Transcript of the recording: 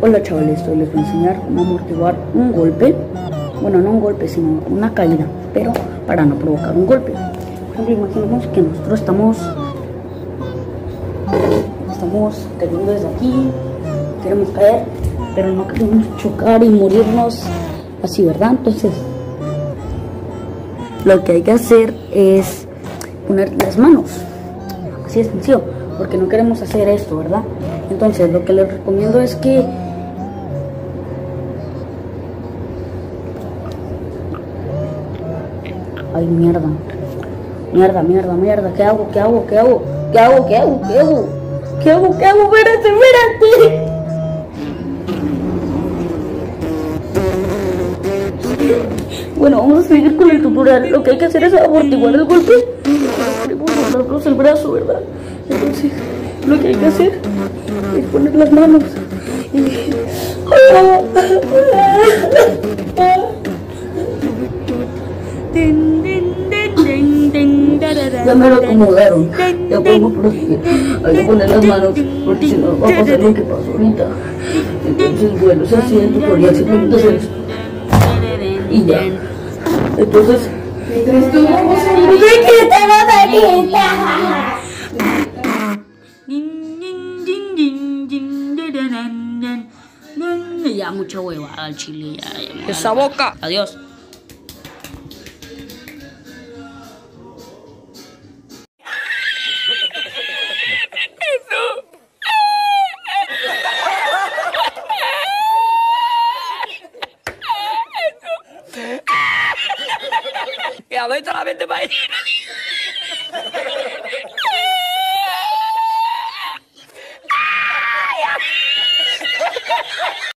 Hola chavales, hoy les voy a enseñar cómo amortiguar un golpe. Bueno, no un golpe, sino una caída, pero para no provocar un golpe. Por ejemplo, imaginemos que nosotros estamos estamos cayendo desde aquí, queremos caer, pero no queremos chocar y morirnos así, ¿verdad? Entonces, lo que hay que hacer es poner las manos. Así es sencillo, porque no queremos hacer esto, ¿verdad? Entonces, lo que les recomiendo es que Ay, mierda. Mierda, mierda, mierda. ¿Qué hago? ¿Qué hago? ¿Qué hago? ¿Qué hago? ¿Qué hago? ¿Qué hago? ¿Qué hago? ¿Qué hago? Espérate, espérate. Bueno, vamos a seguir con el tutorial. Lo que hay que hacer es amortiguar el golpe. Queremos guardarnos el brazo, ¿verdad? Entonces, lo que hay que hacer es poner las manos. Y... Ya me lo acomodaron. Ya podemos proseguir. Hay que poner las manos porque si no va a pasar lo que pasó ahorita. Entonces, bueno, es así el tutorial. Simplemente hacer eso. Y ya. Entonces. Ya mucha hueva al chile. Ya, ya, Esa boca. Adiós. Ya, vete a la mente para.